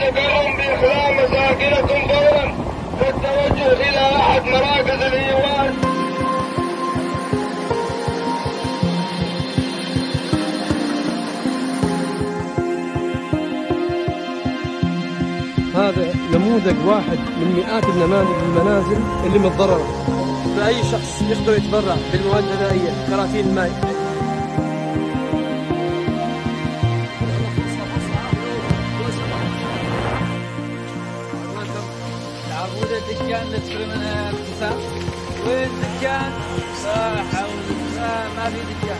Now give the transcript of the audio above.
تقوم بإخلاء مساكنكم فورا والتوجه إلى أحد مراكز الإيواء هذا نموذج واحد من مئات النماذج المنازل اللي متضررة. فأي شخص يقدر يتبرع بالمواد الغذائية؟ كراتين الماء. اللي تشتري منها ابتسام وين الله ما في روح